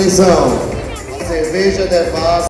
Atenção, cerveja Devassa.